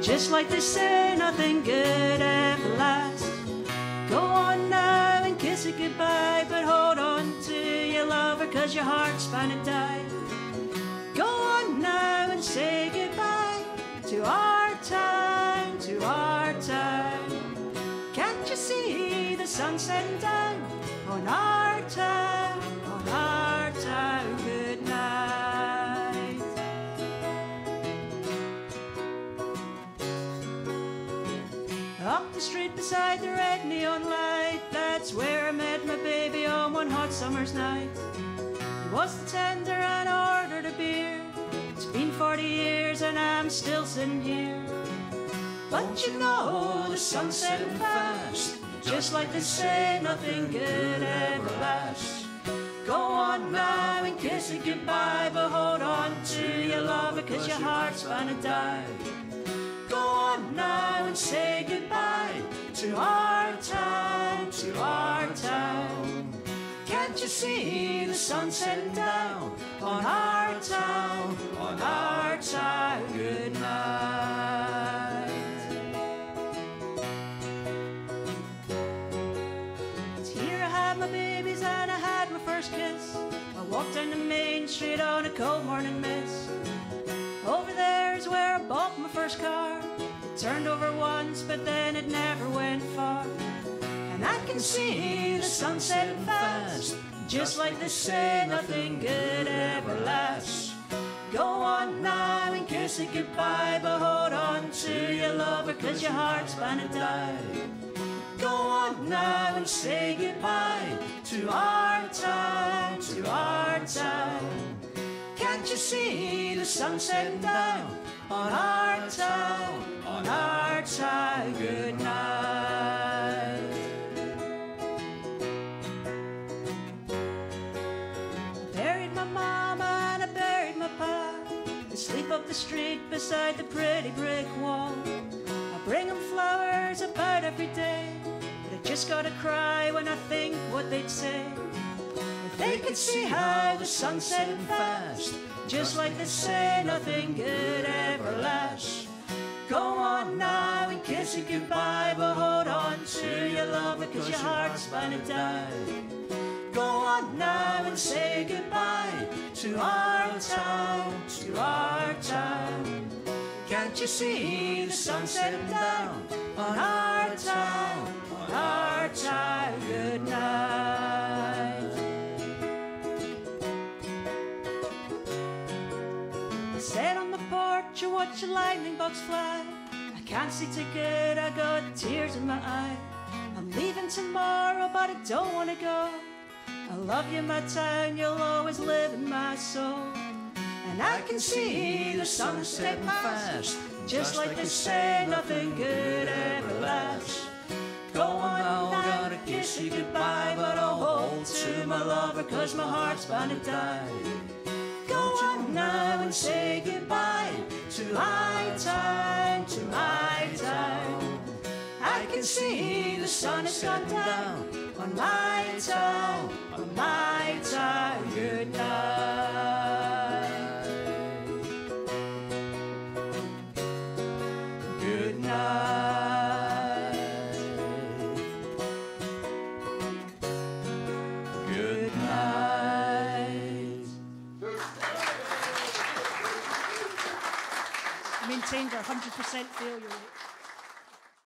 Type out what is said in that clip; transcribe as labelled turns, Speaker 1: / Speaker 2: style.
Speaker 1: Just like they say, nothing good ever lasts. Go on now and kiss it goodbye, but hold on to your lover, cause your heart's bound to die. Go on now and say goodbye to our time, to our time. Can't you see the sun setting down on our time, on our Up the street beside the red neon light, that's where I met my baby on one hot summer's night. He was the tender and ordered a beer. It's been 40 years and I'm still sitting here. But you know the sun's setting fast, just like they say, nothing good ever lasts. Go on now and kiss it goodbye, but hold on to your lover, cause your heart's gonna die. To our town, to our town. Can't you see the sun setting down on our town, on our town? Good night. It's here I had my babies and I had my first kiss. I walked down the main street on a cold morning mist. Over there's where I bought my first car. It turned over once, but see the sun setting fast, just like they say, nothing good ever lasts. Go on now and kiss it goodbye, but hold on to your lover, cause your heart's bound to die. Go on now and say goodbye to our town, to our town. Can't you see the sun setting down on our town, on our town? Good night. The street beside the pretty brick wall. I bring them flowers about every day, but I just gotta cry when I think what they'd say. If they could see how the sun's setting fast, just like they say, nothing good ever lasts. Go on now and kiss it goodbye, but hold on to your lover, cause your heart's bound to die. Go on now and say goodbye to our town, to our town. Can't you see the sun down on our town, on our town? Good night. I sat on the porch and watch the lightning bugs fly. I can't see too good, I got tears in my eye. I'm leaving tomorrow, but I don't wanna go. I love you, my town, you'll always live in my soul. And I can see the sun setting fast, just like they say, nothing good ever lasts. Go on now, gotta kiss you goodbye, but I'll hold to my lover, cause my heart's bound to die. Go on now and say goodbye to my town, to my town. I can see the sun has gone down on my town, on my. Good night. Good night. Good night. Maintained our 100% failure rate.